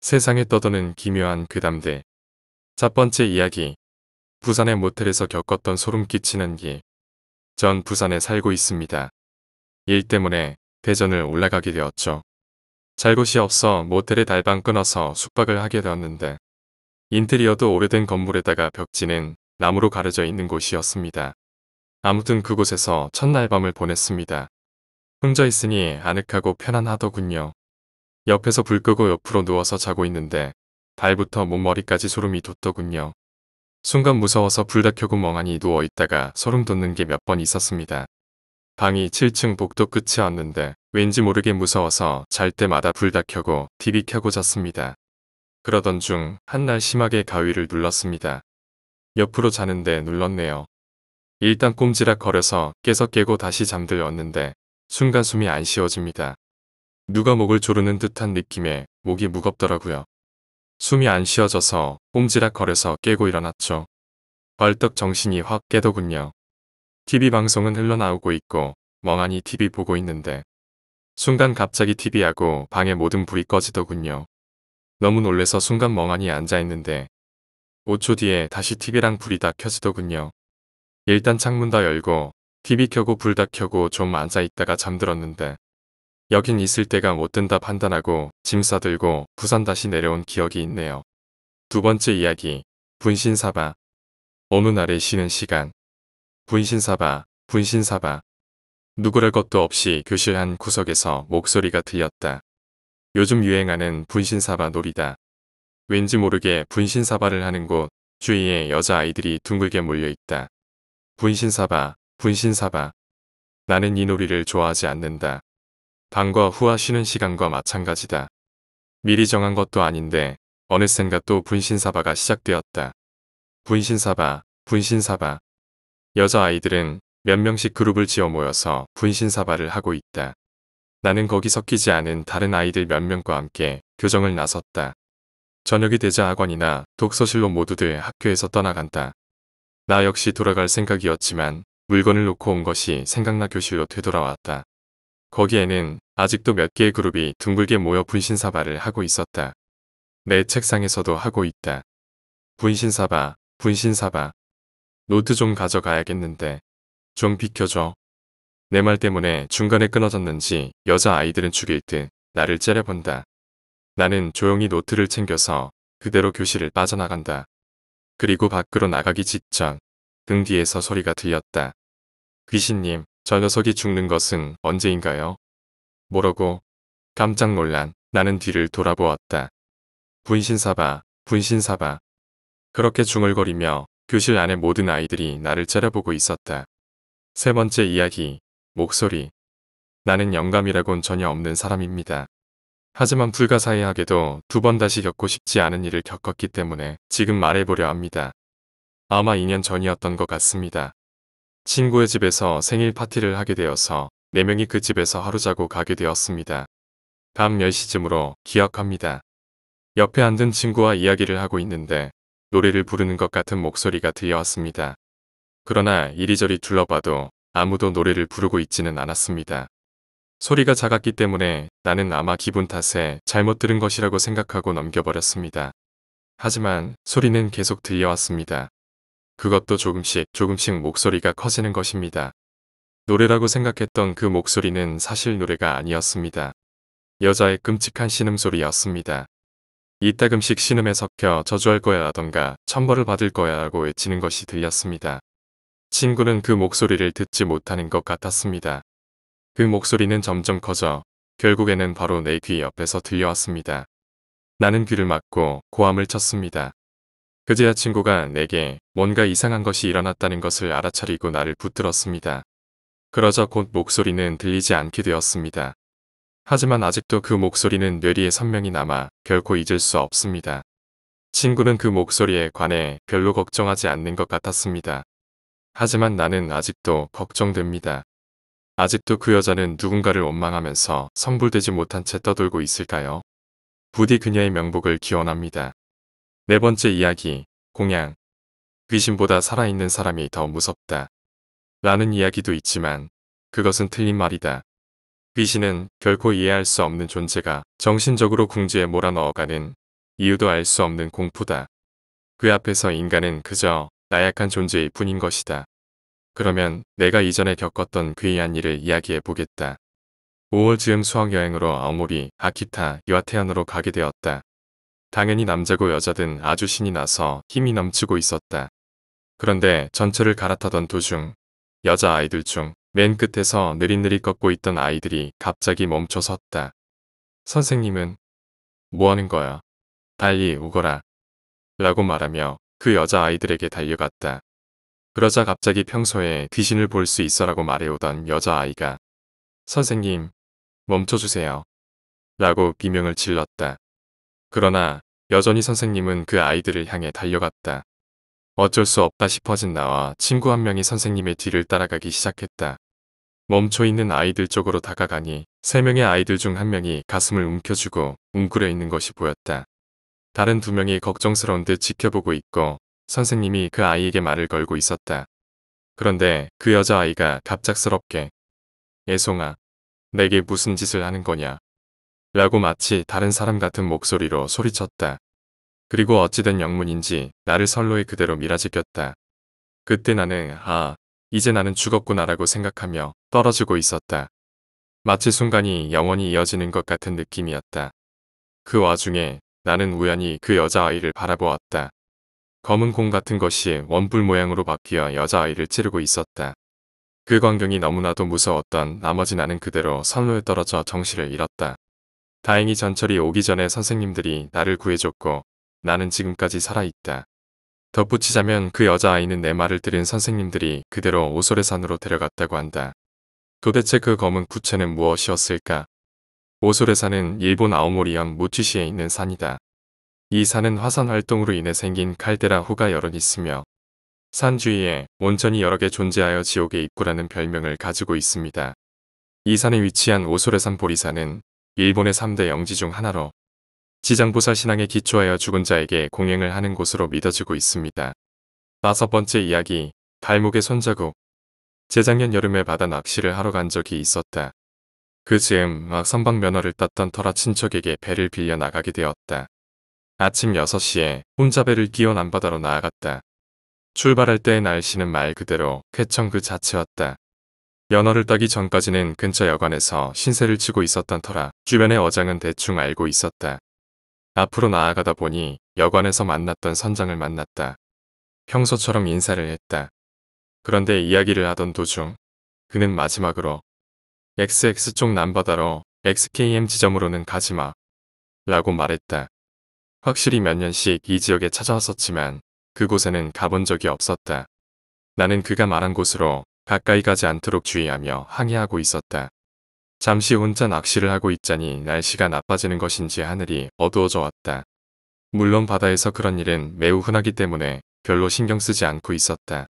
세상에 떠도는 기묘한 괴담들. 첫 번째 이야기. 부산의 모텔에서 겪었던 소름 끼치는 일. 전 부산에 살고 있습니다. 일 때문에 대전을 올라가게 되었죠. 잘 곳이 없어 모텔에 달방 끊어서 숙박을 하게 되었는데 인테리어도 오래된 건물에다가 벽지는 나무로 가려져 있는 곳이었습니다. 아무튼 그곳에서 첫날 밤을 보냈습니다. 혼자 있으니 아늑하고 편안하더군요. 옆에서 불 끄고 옆으로 누워서 자고 있는데 발부터 몸머리까지 소름이 돋더군요. 순간 무서워서 불 다 켜고 멍하니 누워 있다가 소름 돋는 게 몇 번 있었습니다. 방이 7층 복도 끝이었는데 왠지 모르게 무서워서 잘 때마다 불 다 켜고 TV 켜고 잤습니다. 그러던 중 한날 심하게 가위를 눌렀습니다. 옆으로 자는데 눌렀네요. 일단 꼼지락 거려서 깨서 깨고 다시 잠들었는데 순간 숨이 안 쉬어집니다. 누가 목을 조르는 듯한 느낌에 목이 무겁더라고요. 숨이 안 쉬어져서 꼼지락 거려서 깨고 일어났죠. 벌떡 정신이 확 깨더군요. TV 방송은 흘러나오고 있고 멍하니 TV 보고 있는데 순간 갑자기 TV하고 방의 모든 불이 꺼지더군요. 너무 놀래서 순간 멍하니 앉아있는데 5초 뒤에 다시 TV랑 불이 다 켜지더군요. 일단 창문 다 열고 TV 켜고 불 다 켜고 좀 앉아있다가 잠들었는데 여긴 있을 때가 못 든다 판단하고 짐 싸들고 부산 다시 내려온 기억이 있네요. 두 번째 이야기 분신사바 어느 날의 쉬는 시간 분신사바 분신사바 누구랄 것도 없이 교실 한 구석에서 목소리가 들렸다. 요즘 유행하는 분신사바 놀이다. 왠지 모르게 분신사바를 하는 곳 주위에 여자아이들이 둥글게 몰려있다. 분신사바 분신사바 나는 이 놀이를 좋아하지 않는다. 방과 후와 쉬는 시간과 마찬가지다. 미리 정한 것도 아닌데 어느샌가 또 분신사바가 시작되었다. 분신사바, 분신사바. 여자아이들은 몇 명씩 그룹을 지어 모여서 분신사바를 하고 있다. 나는 거기 섞이지 않은 다른 아이들 몇 명과 함께 교정을 나섰다. 저녁이 되자 학원이나 독서실로 모두들 학교에서 떠나간다. 나 역시 돌아갈 생각이었지만 물건을 놓고 온 것이 생각나 교실로 되돌아왔다. 거기에는 아직도 몇 개의 그룹이 둥글게 모여 분신사바를 하고 있었다. 내 책상에서도 하고 있다. 분신사바, 분신사바. 노트 좀 가져가야겠는데. 좀 비켜줘. 내 말 때문에 중간에 끊어졌는지 여자아이들은 죽일 듯 나를 째려본다. 나는 조용히 노트를 챙겨서 그대로 교실을 빠져나간다. 그리고 밖으로 나가기 직전 등 뒤에서 소리가 들렸다. 귀신님, 저 녀석이 죽는 것은 언제인가요? 뭐라고? 깜짝 놀란 나는 뒤를 돌아보았다. 분신사바, 분신사바. 그렇게 중얼거리며 교실 안의 모든 아이들이 나를 째려보고 있었다. 세 번째 이야기, 목소리. 나는 영감이라곤 전혀 없는 사람입니다. 하지만 불가사의하게도 두 번 다시 겪고 싶지 않은 일을 겪었기 때문에 지금 말해보려 합니다. 아마 2년 전이었던 것 같습니다. 친구의 집에서 생일 파티를 하게 되어서 4명이 그 집에서 하루 자고 가게 되었습니다. 밤 10시쯤으로 기억합니다. 옆에 앉은 친구와 이야기를 하고 있는데 노래를 부르는 것 같은 목소리가 들려왔습니다. 그러나 이리저리 둘러봐도 아무도 노래를 부르고 있지는 않았습니다. 소리가 작았기 때문에 나는 아마 기분 탓에 잘못 들은 것이라고 생각하고 넘겨버렸습니다. 하지만 소리는 계속 들려왔습니다. 그것도 조금씩 조금씩 목소리가 커지는 것입니다. 노래라고 생각했던 그 목소리는 사실 노래가 아니었습니다. 여자의 끔찍한 신음소리였습니다. 이따금씩 신음에 섞여 저주할 거야 라던가 천벌을 받을 거야 라고 외치는 것이 들렸습니다. 친구는 그 목소리를 듣지 못하는 것 같았습니다. 그 목소리는 점점 커져 결국에는 바로 내 귀 옆에서 들려왔습니다. 나는 귀를 막고 고함을 쳤습니다. 그제야 친구가 내게 뭔가 이상한 것이 일어났다는 것을 알아차리고 나를 붙들었습니다. 그러자 곧 목소리는 들리지 않게 되었습니다. 하지만 아직도 그 목소리는 뇌리에 선명히 남아 결코 잊을 수 없습니다. 친구는 그 목소리에 관해 별로 걱정하지 않는 것 같았습니다. 하지만 나는 아직도 걱정됩니다. 아직도 그 여자는 누군가를 원망하면서 성불되지 못한 채 떠돌고 있을까요? 부디 그녀의 명복을 기원합니다. 네 번째 이야기, 공양. 귀신보다 살아있는 사람이 더 무섭다. 라는 이야기도 있지만 그것은 틀린 말이다. 귀신은 결코 이해할 수 없는 존재가 정신적으로 궁지에 몰아넣어가는 이유도 알 수 없는 공포다. 그 앞에서 인간은 그저 나약한 존재일 뿐인 것이다. 그러면 내가 이전에 겪었던 괴이한 일을 이야기해 보겠다. 5월 즈음 수학여행으로 아오모리, 아키타, 이와테현으로 가게 되었다. 당연히 남자고 여자든 아주 신이 나서 힘이 넘치고 있었다. 그런데 전철을 갈아타던 도중 여자 아이들 중 맨 끝에서 느릿느릿 걷고 있던 아이들이 갑자기 멈춰 섰다. 선생님은 뭐 하는 거야? 달리 오거라. 라고 말하며 그 여자 아이들에게 달려갔다. 그러자 갑자기 평소에 귀신을 볼 수 있어라고 말해오던 여자 아이가 선생님 멈춰주세요. 라고 비명을 질렀다. 그러나 여전히 선생님은 그 아이들을 향해 달려갔다. 어쩔 수 없다 싶어진 나와 친구 한 명이 선생님의 뒤를 따라가기 시작했다. 멈춰있는 아이들 쪽으로 다가가니 세 명의 아이들 중 한 명이 가슴을 움켜쥐고 웅크려 있는 것이 보였다. 다른 두 명이 걱정스러운 듯 지켜보고 있고 선생님이 그 아이에게 말을 걸고 있었다. 그런데 그 여자아이가 갑작스럽게 애송아, 내게 무슨 짓을 하는 거냐? 라고 마치 다른 사람 같은 목소리로 소리쳤다. 그리고 어찌된 영문인지 나를 선로에 그대로 밀어제꼈다. 그때 나는 아 이제 나는 죽었구나라고 생각하며 떨어지고 있었다. 마치 순간이 영원히 이어지는 것 같은 느낌이었다. 그 와중에 나는 우연히 그 여자아이를 바라보았다. 검은 공 같은 것이 원뿔 모양으로 바뀌어 여자아이를 찌르고 있었다. 그 광경이 너무나도 무서웠던 나머지 나는 그대로 선로에 떨어져 정신을 잃었다. 다행히 전철이 오기 전에 선생님들이 나를 구해줬고 나는 지금까지 살아있다. 덧붙이자면 그 여자아이는 내 말을 들은 선생님들이 그대로 오소레산으로 데려갔다고 한다. 도대체 그 검은 구체는 무엇이었을까? 오소레산은 일본 아오모리현 무치시에 있는 산이다. 이 산은 화산 활동으로 인해 생긴 칼데라 호가 여러 있으며 산 주위에 온천이 여러 개 존재하여 지옥의 입구라는 별명을 가지고 있습니다. 이 산에 위치한 오소레산 보리산은 일본의 3대 영지 중 하나로 지장보살 신앙에 기초하여 죽은 자에게 공행을 하는 곳으로 믿어지고 있습니다. 다섯 번째 이야기, 달목의 손자국. 재작년 여름에 바다 낚시를 하러 간 적이 있었다. 그 즈음 막 선박 면허를 땄던 터라 친척에게 배를 빌려 나가게 되었다. 아침 6시에 혼자 배를 끼워 남바다로 나아갔다. 출발할 때의 날씨는 말 그대로 쾌청 그 자체였다. 연어를 따기 전까지는 근처 여관에서 신세를 치고 있었던 터라 주변의 어장은 대충 알고 있었다. 앞으로 나아가다 보니 여관에서 만났던 선장을 만났다. 평소처럼 인사를 했다. 그런데 이야기를 하던 도중 그는 마지막으로 XX 쪽 남바다로 XKM 지점으로는 가지마 라고 말했다. 확실히 몇 년씩 이 지역에 찾아왔었지만 그곳에는 가본 적이 없었다. 나는 그가 말한 곳으로 가까이 가지 않도록 주의하며 항의하고 있었다. 잠시 혼자 낚시를 하고 있자니 날씨가 나빠지는 것인지 하늘이 어두워져 왔다. 물론 바다에서 그런 일은 매우 흔하기 때문에 별로 신경 쓰지 않고 있었다.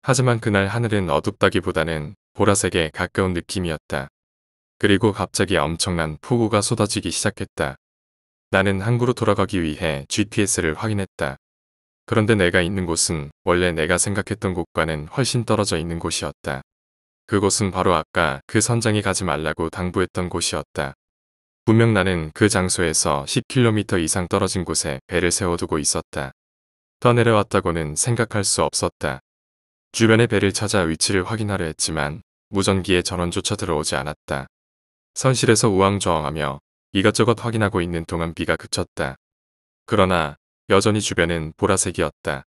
하지만 그날 하늘은 어둡다기보다는 보라색에 가까운 느낌이었다. 그리고 갑자기 엄청난 폭우가 쏟아지기 시작했다. 나는 항구로 돌아가기 위해 GPS를 확인했다. 그런데 내가 있는 곳은 원래 내가 생각했던 곳과는 훨씬 떨어져 있는 곳이었다. 그곳은 바로 아까 그 선장이 가지 말라고 당부했던 곳이었다. 분명 나는 그 장소에서 10km 이상 떨어진 곳에 배를 세워두고 있었다. 더 내려왔다고는 생각할 수 없었다. 주변의 배를 찾아 위치를 확인하려 했지만 무전기에 전원조차 들어오지 않았다. 선실에서 우왕좌왕하며 이것저것 확인하고 있는 동안 비가 그쳤다. 그러나 여전히 주변은 보라색이었다.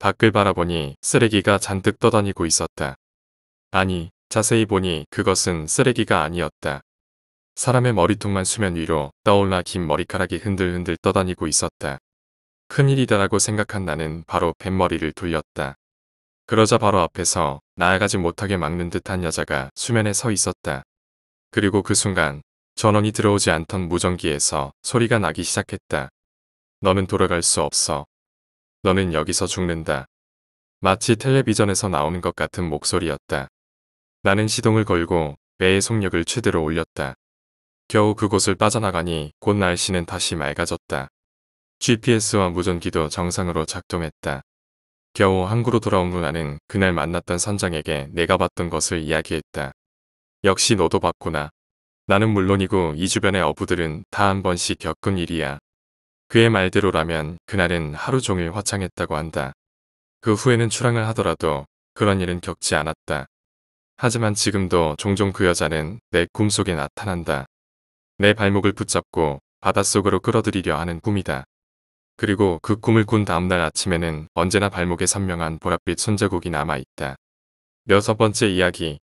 밖을 바라보니 쓰레기가 잔뜩 떠다니고 있었다. 아니, 자세히 보니 그것은 쓰레기가 아니었다. 사람의 머리통만 수면 위로 떠올라 긴 머리카락이 흔들흔들 떠다니고 있었다. 큰일이다라고 생각한 나는 바로 뱃머리를 돌렸다. 그러자 바로 앞에서 나아가지 못하게 막는 듯한 여자가 수면에 서 있었다. 그리고 그 순간 전원이 들어오지 않던 무전기에서 소리가 나기 시작했다. 너는 돌아갈 수 없어. 너는 여기서 죽는다. 마치 텔레비전에서 나오는 것 같은 목소리였다. 나는 시동을 걸고 배의 속력을 최대로 올렸다. 겨우 그곳을 빠져나가니 곧 날씨는 다시 맑아졌다. GPS와 무전기도 정상으로 작동했다. 겨우 항구로 돌아온 후 나는 그날 만났던 선장에게 내가 봤던 것을 이야기했다. 역시 너도 봤구나. 나는 물론이고 이 주변의 어부들은 다 한 번씩 겪은 일이야. 그의 말대로라면 그날은 하루 종일 화창했다고 한다. 그 후에는 출항을 하더라도 그런 일은 겪지 않았다. 하지만 지금도 종종 그 여자는 내 꿈속에 나타난다. 내 발목을 붙잡고 바닷속으로 끌어들이려 하는 꿈이다. 그리고 그 꿈을 꾼 다음날 아침에는 언제나 발목에 선명한 보랏빛 손자국이 남아있다. 여섯 번째 이야기.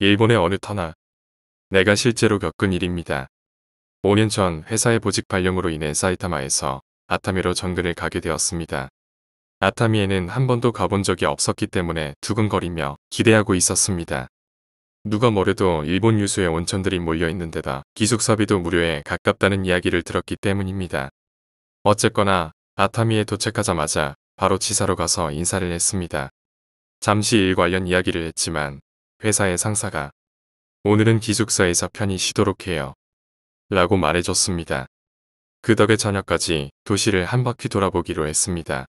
일본의 어느 터널. 내가 실제로 겪은 일입니다. 5년 전 회사의 보직 발령으로 인해 사이타마에서 아타미로 전근을 가게 되었습니다. 아타미에는 한 번도 가본 적이 없었기 때문에 두근거리며 기대하고 있었습니다. 누가 뭐래도 일본 유수의 온천들이 몰려있는 데다 기숙사비도 무료에 가깝다는 이야기를 들었기 때문입니다. 어쨌거나 아타미에 도착하자마자 바로 지사로 가서 인사를 했습니다. 잠시 일 관련 이야기를 했지만 회사의 상사가 오늘은 기숙사에서 편히 쉬도록 해요. 라고 말해줬습니다. 그 덕에 저녁까지 도시를 한 바퀴 돌아보기로 했습니다.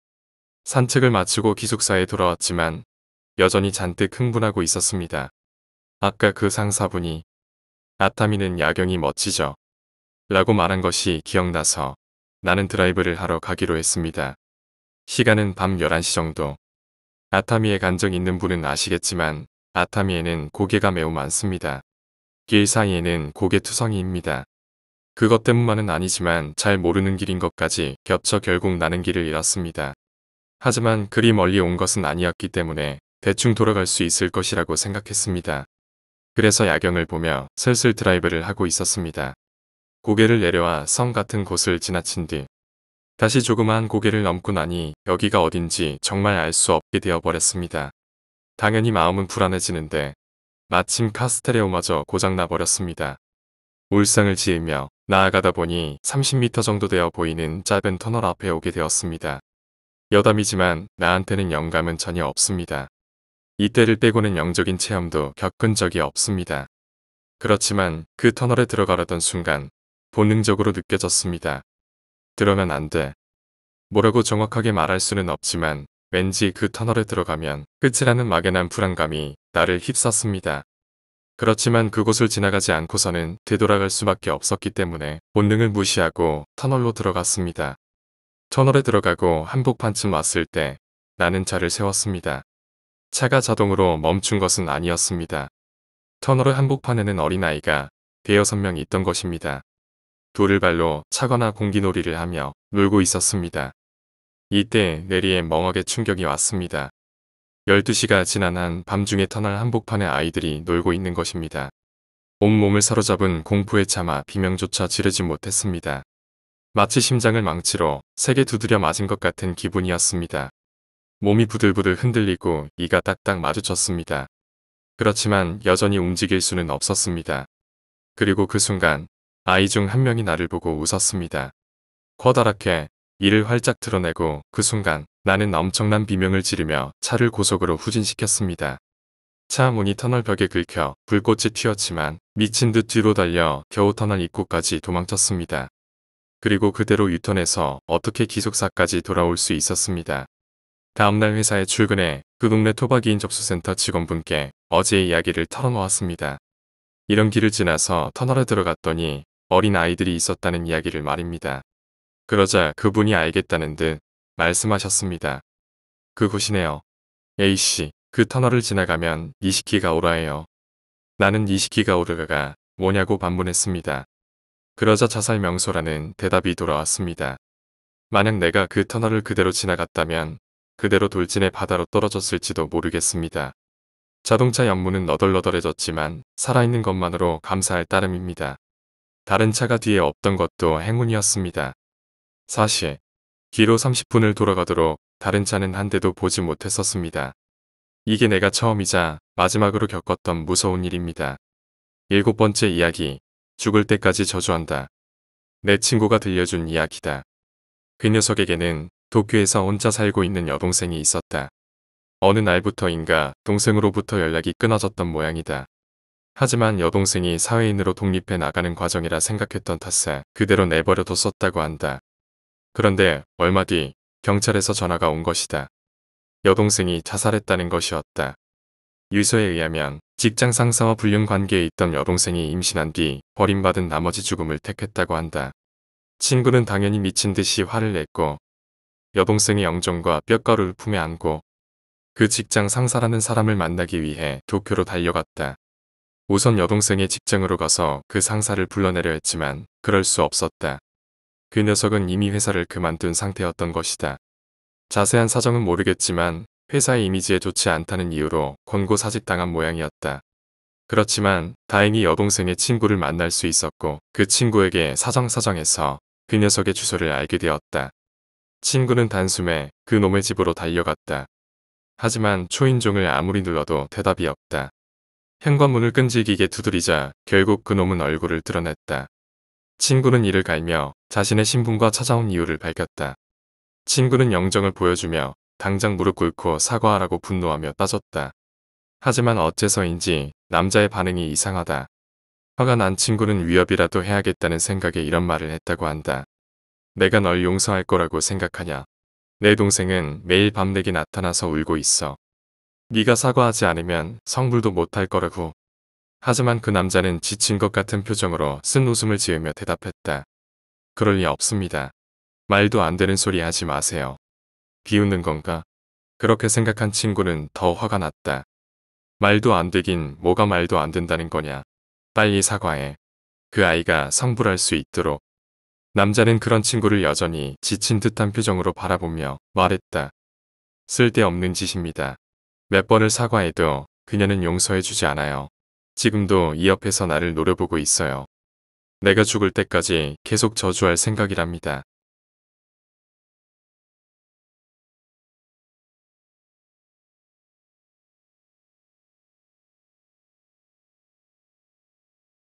산책을 마치고 기숙사에 돌아왔지만 여전히 잔뜩 흥분하고 있었습니다. 아까 그 상사분이 아타미는 야경이 멋지죠. 라고 말한 것이 기억나서 나는 드라이브를 하러 가기로 했습니다. 시간은 밤 11시 정도. 아타미에 간적 있는 분은 아시겠지만 아타미에는 고개가 매우 많습니다. 길 사이에는 고개 투성이입니다. 그것 때문만은 아니지만 잘 모르는 길인 것까지 겹쳐 결국 나는 길을 잃었습니다. 하지만 그리 멀리 온 것은 아니었기 때문에 대충 돌아갈 수 있을 것이라고 생각했습니다. 그래서 야경을 보며 슬슬 드라이브를 하고 있었습니다. 고개를 내려와 성 같은 곳을 지나친 뒤 다시 조그마한 고개를 넘고 나니 여기가 어딘지 정말 알 수 없게 되어버렸습니다. 당연히 마음은 불안해지는데 마침 카스테레오마저 고장나 버렸습니다. 울상을 지으며 나아가다 보니 30m 정도 되어 보이는 짧은 터널 앞에 오게 되었습니다. 여담이지만 나한테는 영감은 전혀 없습니다. 이때를 빼고는 영적인 체험도 겪은 적이 없습니다. 그렇지만 그 터널에 들어가려던 순간 본능적으로 느껴졌습니다. 들어면 안 돼. 뭐라고 정확하게 말할 수는 없지만 왠지 그 터널에 들어가면 끝이라는 막연한 불안감이 나를 휩쌌습니다. 그렇지만 그곳을 지나가지 않고서는 되돌아갈 수밖에 없었기 때문에 본능을 무시하고 터널로 들어갔습니다. 터널에 들어가고 한복판쯤 왔을 때 나는 차를 세웠습니다. 차가 자동으로 멈춘 것은 아니었습니다. 터널의 한복판에는 어린아이가 대여섯 명 있던 것입니다. 돌을 발로 차거나 공기놀이를 하며 놀고 있었습니다. 이때 내리에 멍하게 충격이 왔습니다. 12시가 지난 한 밤중에 터널 한복판에 아이들이 놀고 있는 것입니다. 온몸을 사로잡은 공포에 참아 비명조차 지르지 못했습니다. 마치 심장을 망치로 세게 두드려 맞은 것 같은 기분이었습니다. 몸이 부들부들 흔들리고 이가 딱딱 마주쳤습니다. 그렇지만 여전히 움직일 수는 없었습니다. 그리고 그 순간 아이 중 한 명이 나를 보고 웃었습니다. 커다랗게 이를 활짝 드러내고 그 순간 나는 엄청난 비명을 지르며 차를 고속으로 후진시켰습니다. 차 문이 터널 벽에 긁혀 불꽃이 튀었지만 미친 듯 뒤로 달려 겨우 터널 입구까지 도망쳤습니다. 그리고 그대로 유턴해서 어떻게 기숙사까지 돌아올 수 있었습니다. 다음날 회사에 출근해 그 동네 토박이인 접수센터 직원분께 어제의 이야기를 털어놓았습니다. 이런 길을 지나서 터널에 들어갔더니 어린 아이들이 있었다는 이야기를 말입니다. 그러자 그분이 알겠다는 듯 말씀하셨습니다. 그곳이네요. A씨, 그 터널을 지나가면 이시키가 오라예요. 나는 이시키가 오르가가 뭐냐고 반문했습니다. 그러자 자살 명소라는 대답이 돌아왔습니다. 만약 내가 그 터널을 그대로 지나갔다면 그대로 돌진의 바다로 떨어졌을지도 모르겠습니다. 자동차 연문은 너덜너덜해졌지만 살아있는 것만으로 감사할 따름입니다. 다른 차가 뒤에 없던 것도 행운이었습니다. 사실 뒤로 30분을 돌아가도록 다른 차는 한 대도 보지 못했었습니다. 이게 내가 처음이자 마지막으로 겪었던 무서운 일입니다. 일곱 번째 이야기 죽을 때까지 저주한다. 내 친구가 들려준 이야기다. 그 녀석에게는 도쿄에서 혼자 살고 있는 여동생이 있었다. 어느 날부터인가 동생으로부터 연락이 끊어졌던 모양이다. 하지만 여동생이 사회인으로 독립해 나가는 과정이라 생각했던 탓에 그대로 내버려뒀었다고 한다. 그런데 얼마 뒤 경찰에서 전화가 온 것이다. 여동생이 자살했다는 것이었다. 유서에 의하면 직장 상사와 불륜 관계에 있던 여동생이 임신한 뒤 버림받은 나머지 죽음을 택했다고 한다. 친구는 당연히 미친 듯이 화를 냈고 여동생의 영정과 뼈가루를 품에 안고 그 직장 상사라는 사람을 만나기 위해 도쿄로 달려갔다. 우선 여동생의 직장으로 가서 그 상사를 불러내려 했지만 그럴 수 없었다. 그 녀석은 이미 회사를 그만둔 상태였던 것이다. 자세한 사정은 모르겠지만 회사의 이미지에 좋지 않다는 이유로 권고 사직당한 모양이었다. 그렇지만 다행히 여동생의 친구를 만날 수 있었고 그 친구에게 사정사정해서 그 녀석의 주소를 알게 되었다. 친구는 단숨에 그 놈의 집으로 달려갔다. 하지만 초인종을 아무리 눌러도 대답이 없다. 현관문을 끈질기게 두드리자 결국 그 놈은 얼굴을 드러냈다. 친구는 이를 갈며 자신의 신분과 찾아온 이유를 밝혔다. 친구는 영정을 보여주며 당장 무릎 꿇고 사과하라고 분노하며 따졌다. 하지만 어째서인지 남자의 반응이 이상하다. 화가 난 친구는 위협이라도 해야겠다는 생각에 이런 말을 했다고 한다. 내가 널 용서할 거라고 생각하냐. 내 동생은 매일 밤 내게 나타나서 울고 있어. 네가 사과하지 않으면 성불도 못할 거라고. 하지만 그 남자는 지친 것 같은 표정으로 쓴 웃음을 지으며 대답했다. 그럴 리 없습니다. 말도 안 되는 소리 하지 마세요. 비웃는 건가? 그렇게 생각한 친구는 더 화가 났다. 말도 안 되긴 뭐가 말도 안 된다는 거냐. 빨리 사과해. 그 아이가 성불할 수 있도록. 남자는 그런 친구를 여전히 지친 듯한 표정으로 바라보며 말했다. 쓸데없는 짓입니다. 몇 번을 사과해도 그녀는 용서해주지 않아요. 지금도 이 옆에서 나를 노려보고 있어요. 내가 죽을 때까지 계속 저주할 생각이랍니다.